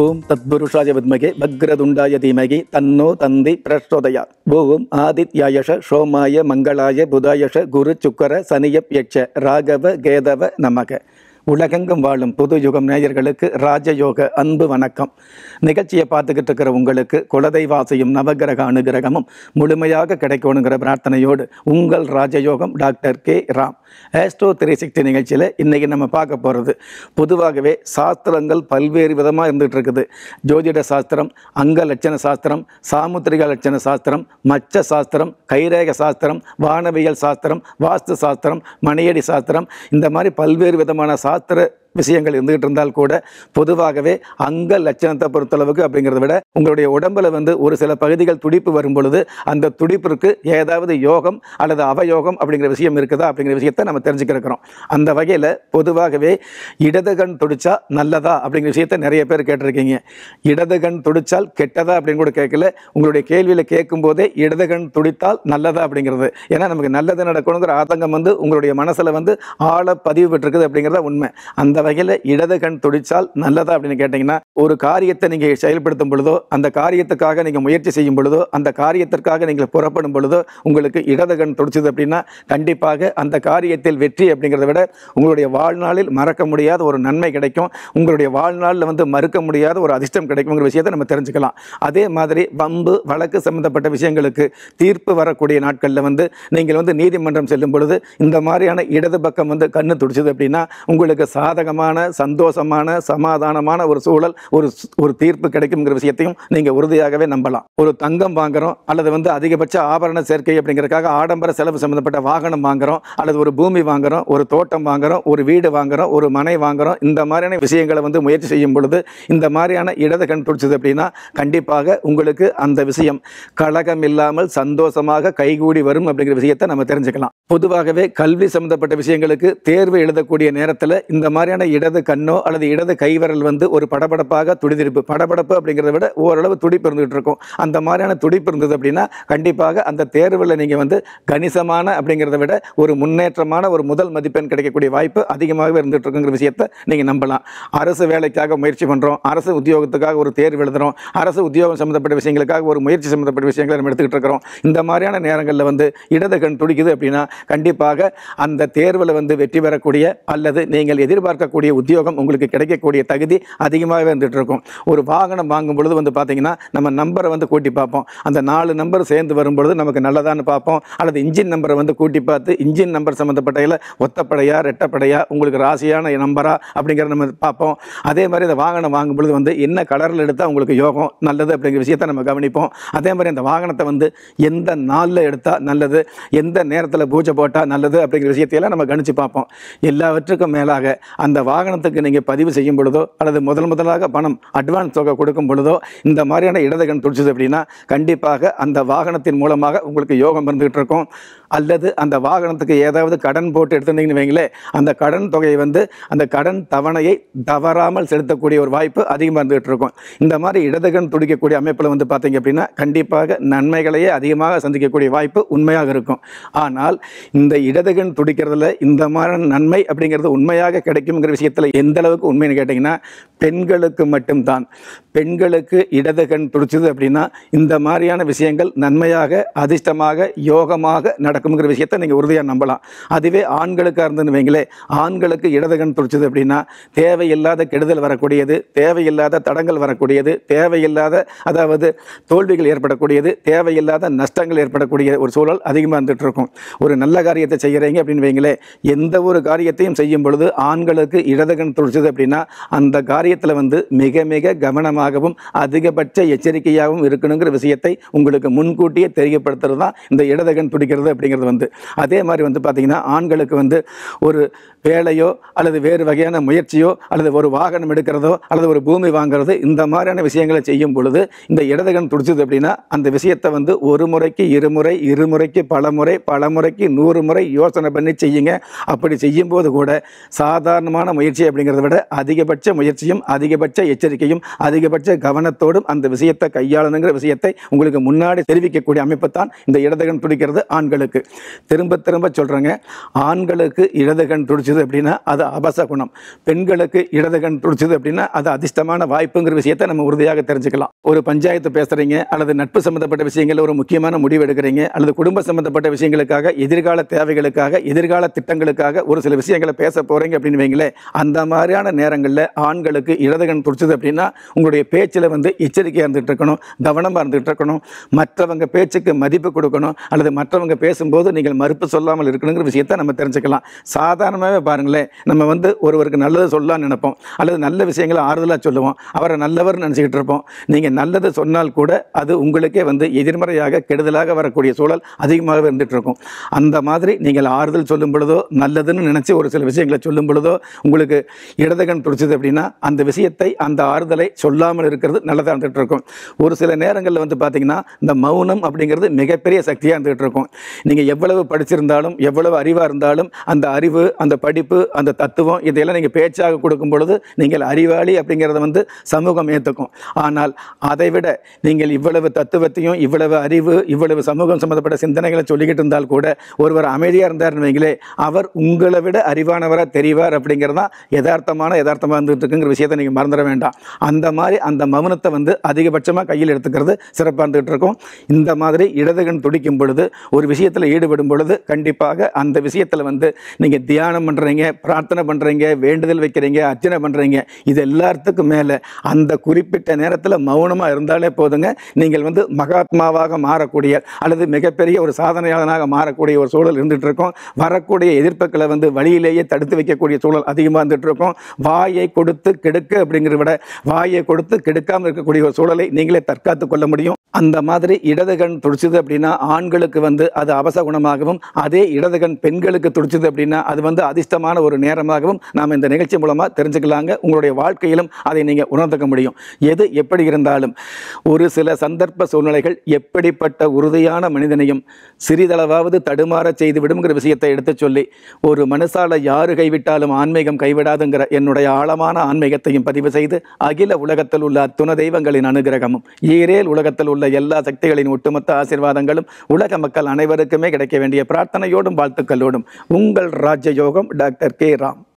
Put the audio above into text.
ஓம் தத்புருஷாய வித்மகே பக்ரதுண்டாய தீமகி தன்னோ தந்தி பிரச்சோதயா ஓம் ஆதித்யாயஷ சோமாய மங்களாய புதாயஷ குரு சுக்கர சனியப் யட்ச ராகவ கேதவ நமக உலகெங்கும் வாழும் புது யுகம் நேயர்களுக்கு ராஜயோக அன்பு வணக்கம். நிகழ்ச்சியை பார்த்துக்கிட்டு இருக்கிற உங்களுக்கு குலதெய்வாசையும் நவகிரக அனுகிரகமும் முழுமையாக கிடைக்கணுங்கிற பிரார்த்தனையோடு உங்கள் ராஜயோகம் doctor K. Ram. Astro three sixty நிகழ்ச்சியில் இன்றைக்கி நம்ம பார்க்க போகிறது பொதுவாகவே சாஸ்திரங்கள் பல்வேறு விதமாக இருந்துகிட்டு இருக்குது. ஜோதிட சாஸ்திரம் அங்க லட்சண சாஸ்திரம் சாமுத்திரிக லட்சண சாஸ்திரம் மச்ச சாஸ்திரம் கைரேக சாஸ்திரம் வானவியல் சாஸ்திரம் வாஸ்து சாஸ்திரம் மணியடி சாஸ்திரம் இந்த மாதிரி பல்வேறு விதமான छात्र விஷயங்கள் இருந்துகிட்டு இருந்தால் கூட பொதுவாகவே அங்க லட்சணத்தை பொறுத்தளவுக்கு அப்படிங்கிறத விட உங்களுடைய உடம்புல வந்து ஒரு சில பகுதிகள் துடிப்பு வரும் பொழுது அந்த துடிப்பிற்கு ஏதாவது யோகம் அல்லது அவயோகம் அப்படிங்கிற விஷயம் இருக்குதா அப்படிங்கிற விஷயத்தை நம்ம தெரிஞ்சுக்கிறோம் அந்த வகையில் பொதுவாகவே இடது கண் துடிச்சா நல்லதா அப்படிங்கிற விஷயத்த நிறைய பேர் கேட்டிருக்கீங்க. இடது கண் துடிச்சால் கெட்டதா அப்படின்னு கூட கேட்கல. உங்களுடைய கேள்வியில் கேட்கும் போதே இடது கண் துடித்தால் நல்லதா அப்படிங்கிறது. ஏன்னா நமக்கு நல்லது நடக்கணுங்கிற ஆதங்கம் வந்து உங்களுடைய மனசில் வந்து ஆழ பதிவு பெற்றிருக்குது அப்படிங்கிறத உண்மை. அந்த வகையில் இடது கண் துடிச்சால் நல்லதா அப்படின்னு கேட்டிங்கன்னா ஒரு காரியத்தை நீங்கள் செயல்படுத்தும் பொழுதோ அந்த காரியத்துக்காக நீங்கள் முயற்சி செய்யும் பொழுதோ அந்த காரியத்திற்காக நீங்கள் புறப்படும் பொழுதோ உங்களுக்கு இடது கண் துடிச்சது அப்படின்னா கண்டிப்பாக அந்த காரியத்தில் வெற்றி அப்படிங்கிறத விட உங்களுடைய வாழ்நாளில் மறக்க முடியாத ஒரு நன்மை கிடைக்கும். உங்களுடைய வாழ்நாளில் வந்து மறுக்க முடியாத ஒரு அதிர்ஷ்டம் கிடைக்குங்கிற விஷயத்தை நம்ம தெரிஞ்சுக்கலாம். அதே மாதிரி வம்பு வழக்கு சம்பந்தப்பட்ட விஷயங்களுக்கு தீர்ப்பு வரக்கூடிய நாட்களில் வந்து நீங்கள் வந்து நீதிமன்றம் செல்லும் பொழுது இந்த மாதிரியான இடது பக்கம் வந்து கண்ணு துடிச்சது அப்படின்னா உங்களுக்கு சாதகம் சாதகமான சந்தோஷமான சமாதானமான ஒரு சூழல் ஒரு ஒரு தீர்ப்பு கிடைக்குங்கிற விஷயத்தையும் நீங்கள் உறுதியாகவே நம்பலாம். ஒரு தங்கம் வாங்குறோம் அல்லது வந்து அதிகபட்ச ஆபரண சேர்க்கை அப்படிங்கிறதுக்காக ஆடம்பர செலவு சம்பந்தப்பட்ட வாகனம் வாங்குறோம் அல்லது ஒரு பூமி வாங்குறோம் ஒரு தோட்டம் வாங்குறோம் ஒரு வீடு வாங்குறோம் ஒரு மனை வாங்குறோம் இந்த மாதிரியான விஷயங்களை வந்து முயற்சி செய்யும் பொழுது இந்த மாதிரியான இடது கண் துடிச்சது அப்படின்னா கண்டிப்பாக உங்களுக்கு அந்த விஷயம் கழகம் இல்லாமல் சந்தோஷமாக கைகூடி வரும் அப்படிங்கிற விஷயத்தை நம்ம தெரிஞ்சுக்கலாம். பொதுவாகவே கல்வி சம்பந்தப்பட்ட விஷயங்களுக்கு தேர்வு எழுதக்கூடிய நேரத்தில் இந்த மாதிரியான இடது கண்ணோ அல்லது இடது கைவிரல் வந்து ஒரு படபடப்பாக துடிதிருப்பு. படபடப்பு அப்படிங்கிறத விட ஓரளவு துடிப்பு இருந்துகிட்டு இருக்கும். அந்த மாதிரியான துடிப்பு இருந்தது அப்படின்னா கண்டிப்பாக அந்த தேர்வில் நீங்கள் வந்து கணிசமான அப்படிங்கிறத விட ஒரு முன்னேற்றமான ஒரு முதல் மதிப்பெண் கிடைக்கக்கூடிய வாய்ப்பு அதிகமாகவே இருந்துகிட்டு இருக்குங்கிற விஷயத்தை நீங்கள் நம்பலாம். அரசு வேலைக்காக முயற்சி பண்ணுறோம் அரசு உத்தியோகத்துக்காக ஒரு தேர்வு எழுதுகிறோம் அரசு உத்தியோகம் சம்மந்தப்பட்ட விஷயங்களுக்காக ஒரு முயற்சி சம்மந்தப்பட்ட விஷயங்களை நம்ம எடுத்துக்கிட்டு இருக்கிறோம். இந்த மாதிரியான நேரங்களில் வந்து இடது கண் துடிக்குது அப்படின்னா கண்டிப்பாக அந்த தேர்வில் வந்து வெற்றி பெறக்கூடிய அல்லது நீங்கள் எதிர்பார்க்க இருக்கக்கூடிய உத்தியோகம் உங்களுக்கு கிடைக்கக்கூடிய தகுதி அதிகமாகவே இருந்துகிட்டு இருக்கும் ஒரு வாகனம் வாங்கும் பொழுது வந்து பார்த்தீங்கன்னா நம்ம நம்பரை வந்து கூட்டி பார்ப்போம். அந்த நாலு நம்பர் சேர்ந்து வரும்பொழுது நமக்கு நல்லதான்னு பார்ப்போம். அல்லது இன்ஜின் நம்பரை வந்து கூட்டி பார்த்து இன்ஜின் நம்பர் சம்மந்தப்பட்டதில் ஒத்தப்படையா ரெட்டப்படையா உங்களுக்கு ராசியான நம்பரா அப்படிங்கிறத நம்ம பார்ப்போம். அதே மாதிரி இந்த வாகனம் வாங்கும் பொழுது வந்து என்ன கலரில் எடுத்தால் உங்களுக்கு யோகம் நல்லது அப்படிங்கிற விஷயத்தை நம்ம கவனிப்போம். அதே மாதிரி அந்த வாகனத்தை வந்து எந்த நாளில் எடுத்தால் நல்லது எந்த நேரத்தில் பூஜை போட்டால் நல்லது அப்படிங்கிற விஷயத்தையெல்லாம் நம்ம கணிச்சு பார்ப்போம். எல்லாவற்றுக்கும் மேலாக அந்த வாகனத்துக்கு நீங்கள் பதிவு செய்யும் பொழுதோ அல்லது முதல் முதலாக பணம் அட்வான்ஸ் தொகை கொடுக்கும் பொழுதோ இந்த மாதிரியான இடதுகன் துடிச்சது அப்படின்னா கண்டிப்பாக அந்த வாகனத்தின் மூலமாக உங்களுக்கு யோகம் இருந்துகிட்டு இருக்கும். அல்லது அந்த வாகனத்துக்கு ஏதாவது கடன் போட்டு எடுத்துட்டீங்கன்னு வைங்களே அந்த கடன் தொகையை வந்து அந்த கடன் தவணையை தவறாமல் செலுத்தக்கூடிய ஒரு வாய்ப்பு அதிகமாக இருந்துகிட்டு இருக்கும். இந்த மாதிரி இடதுகன் துடிக்கக்கூடிய அமைப்பில் வந்து பார்த்தீங்க அப்படின்னா கண்டிப்பாக நன்மைகளையே அதிகமாக சந்திக்கக்கூடிய வாய்ப்பு உண்மையாக இருக்கும். ஆனால் இந்த இடதுகன் துடிக்கிறதுல இந்த மாதிரி நன்மை அப்படிங்கிறது உண்மையாக கிடைக்குங்கிற விஷயத்தில் எந்த அளவுக்கு உண்மைன்னு கேட்டிங்கன்னா பெண்களுக்கு மட்டும்தான். பெண்களுக்கு இடது கண் பிடிச்சது அப்படின்னா இந்த மாதிரியான விஷயங்கள் நன்மையாக அதிர்ஷ்டமாக யோகமாக நடக்குங்கிற விஷயத்தை நீங்கள் உறுதியாக நம்பலாம். அதுவே ஆண்களுக்காக இருந்துன்னு வைங்களே ஆண்களுக்கு இடது கண் பிடிச்சது அப்படின்னா தேவையில்லாத கெடுதல் வரக்கூடியது தேவையில்லாத தடங்கள் வரக்கூடியது தேவையில்லாத அதாவது தோல்விகள் ஏற்படக்கூடியது தேவையில்லாத நஷ்டங்கள் ஏற்படக்கூடிய ஒரு சூழல் அதிகமாக வந்துட்டு இருக்கும். ஒரு நல்ல காரியத்தை செய்கிறீங்க அப்படின்னு வைங்களே எந்த ஒரு காரியத்தையும் செய்யும் பொழுது ஆண்களுக்கு இடது கண் துடிச்சது அப்படின்னா அந்த காரியத்தில் வந்து மிக மிக கவனமாகவும் அதிகபட்ச எச்சரிக்கையாகவும் இருக்கணுங்கிற விஷயத்தை உங்களுக்கு முன்கூட்டியே தெரியப்படுத்துறது தான் இந்த இடதுகண் துடிக்கிறது அப்படிங்கிறது வந்து. அதே மாதிரி வந்து பார்த்திங்கன்னா ஆண்களுக்கு வந்து ஒரு வேலையோ அல்லது வேறு வகையான முயற்சியோ அல்லது ஒரு வாகனம் எடுக்கிறதோ அல்லது ஒரு பூமி வாங்குறது இந்த மாதிரியான விஷயங்களை செய்யும் பொழுது இந்த இடதுகன் துடிச்சது அப்படின்னா அந்த விஷயத்தை வந்து ஒரு முறைக்கு இருமுறை இருமுறைக்கு பல முறை பல முறைக்கு நூறு முறை யோசனை பண்ணி செய்யுங்க. அப்படி செய்யும்போது கூட சாதாரணமான அதிகபட்சமான முயற்சி அப்படிங்கிறத விட அதிகபட்ச முயற்சியும் அதிகபட்ச எச்சரிக்கையும் அதிகபட்ச கவனத்தோடும் அந்த விஷயத்தை கையாளணுங்கிற விஷயத்தை உங்களுக்கு முன்னாடி தெரிவிக்கக்கூடிய அமைப்பு தான் இந்த இடதுகன் துடிக்கிறது ஆண்களுக்கு. திரும்ப திரும்ப சொல்கிறேங்க ஆண்களுக்கு இடதுகன் துடிச்சது அப்படின்னா அது அபச குணம். பெண்களுக்கு இடதுகன் துடிச்சது அப்படின்னா அது அதிர்ஷ்டமான வாய்ப்புங்கிற விஷயத்தை நம்ம உறுதியாக தெரிஞ்சுக்கலாம். ஒரு பஞ்சாயத்து பேசுகிறீங்க அல்லது நட்பு சம்பந்தப்பட்ட விஷயங்களில் ஒரு முக்கியமான முடிவு எடுக்கிறீங்க அல்லது குடும்ப சம்பந்தப்பட்ட விஷயங்களுக்காக எதிர்கால தேவைகளுக்காக எதிர்கால திட்டங்களுக்காக ஒரு சில விஷயங்களை பேச போகிறீங்க அப்படின்னு வைங்களேன் அந்த மாதிரியான நேரங்களில் ஆண்களுக்கு இடதுகண் துடிச்சது அப்படின்னா உங்களுடைய பேச்சில் வந்து எச்சரிக்கையாக இருந்துட்டு இருக்கணும் கவனமாக இருந்துகிட்டு இருக்கணும். மற்றவங்க பேச்சுக்கு மதிப்பு கொடுக்கணும் அல்லது மற்றவங்க பேசும்போது நீங்கள் மறுப்பு சொல்லாமல் இருக்கணுங்கிற விஷயத்தை நம்ம தெரிஞ்சுக்கலாம். சாதாரணமாகவே பாருங்களேன் நம்ம வந்து ஒருவருக்கு நல்லது சொல்லலாம்னு நினைப்போம் அல்லது நல்ல விஷயங்களை ஆறுதலாக சொல்லுவோம் அவரை நல்லவர் நினச்சிக்கிட்டு இருப்போம். நீங்கள் நல்லது சொன்னால் கூட அது உங்களுக்கே வந்து எதிர்மறையாக கெடுதலாக வரக்கூடிய சூழல் அதிகமாகவே இருந்துகிட்டு இருக்கும். அந்த மாதிரி நீங்கள் ஆறுதல் சொல்லும் பொழுதோ நல்லதுன்னு நினச்சி ஒரு சில விஷயங்களை சொல்லும் பொழுதோ உங்களுக்கு இடதுகன் துடிச்சது அப்படின்னா அந்த விஷயத்தை அந்த ஆறுதலை சொல்லாமல் இருக்கிறது நல்லதாக இருந்துகிட்டு இருக்கும். ஒரு சில நேரங்களில் வந்து பார்த்தீங்கன்னா இந்த மௌனம் அப்படிங்கிறது மிகப்பெரிய சக்தியாக இருந்துகிட்டு இருக்கும். நீங்கள் எவ்வளவு படிச்சிருந்தாலும் எவ்வளவு அறிவாக இருந்தாலும் அந்த அறிவு அந்த படிப்பு அந்த தத்துவம் இதையெல்லாம் நீங்கள் பேச்சாக கொடுக்கும் பொழுது நீங்கள் அறிவாளி அப்படிங்கிறத வந்து சமூகம் ஏற்றுக்கும் ஆனால் அதை விட நீங்கள் இவ்வளவு தத்துவத்தையும் இவ்வளவு அறிவு இவ்வளவு சமூகம் சம்மந்தப்பட்ட சிந்தனைகளை சொல்லிக்கிட்டு இருந்தால் கூட ஒருவர் அமைதியாக இருந்தார் வைங்களே அவர் உங்களை விட அறிவானவராக தெரிவார் அப்படிங்கிறது தான் யதார்த்தமான யதார்த்தமாக இருந்துகிட்டு இருக்குங்கிற விஷயத்தை நீங்கள் மறந்துட வேண்டாம். அந்த மாதிரி அந்த மௌனத்தை வந்து அதிகபட்சமாக கையில் எடுத்துக்கிறது சிறப்பாக இருந்துகிட்டு இருக்கும் இந்த மாதிரி இடதுகன் துடிக்கும் பொழுது ஒரு விஷயத்தில் ஈடுபடும் பொழுது கண்டிப்பாக அந்த விஷயத்தில் வந்து நீங்கள் தியானம் பண்ணுறீங்க பிரார்த்தனை பண்ணுறீங்க வேண்டுதல் வைக்கிறீங்க அர்ச்சனை பண்ணுறீங்க இது எல்லாத்துக்கும் மேலே அந்த குறிப்பிட்ட நேரத்தில் மௌனமாக இருந்தாலே போதுங்க. நீங்கள் வந்து மகாத்மாவாக மாறக்கூடிய அல்லது மிகப்பெரிய ஒரு சாதனையாளனாக மாறக்கூடிய ஒரு சூழல் இருந்துகிட்டு இருக்கும் வரக்கூடிய எதிர்ப்புகளை வந்து வழியிலேயே தடுத்து வைக்கக்கூடிய சூழல் அதிகமாக இருந்துகிட்ருக்கோம். வாயை கொடுத்து கெடுக்க அப்படிங்கிறத விட வாயை கொடுத்து கெடுக்காமல் இருக்கக்கூடிய ஒரு சூழலை நீங்களே தற்காத்து கொள்ள முடியும். அந்த மாதிரி இடதுகண் துடிச்சது அப்படின்னா ஆண்களுக்கு வந்து அது அவச குணமாகவும் அதே இடதுகண் பெண்களுக்கு துடிச்சது அப்படின்னா அது வந்து அதிர்ஷ்டமான ஒரு நேரமாகவும் நாம் இந்த நிகழ்ச்சி மூலமாக தெரிஞ்சுக்கலாங்க. உங்களுடைய வாழ்க்கையிலும் அதை நீங்கள் உணர்ந்துக்க முடியும். எது எப்படி இருந்தாலும் ஒரு சில சந்தர்ப்ப சூழ்நிலைகள் எப்படிப்பட்ட உறுதியான மனிதனையும் சிறிதளவாவது தடுமாற செய்து விடுங்கிற விஷயத்தை எடுத்து சொல்லி ஒரு மனுஷால யாரு கைவிட்டாலும் ஆன்மீகம் கைவிடாதுங்கிற என்னுடைய ஆழமான ஆன்மீகத்தையும் பதிவு செய்து அகில உலகத்தில் உள்ள அத்துண தெய்வங்களின் அனுகிரகமும் ஈரேல் உலகத்தில் உள்ள எல்லா சக்திகளின் ஒட்டுமொத்த ஆசீர்வாதங்களும் உலக மக்கள் அனைவருக்குமே கிடைக்க வேண்டிய பிரார்த்தனையோடும் வாழ்த்துக்களோடும். உங்கள் ராஜயோகம் டாக்டர் கே. ராம்.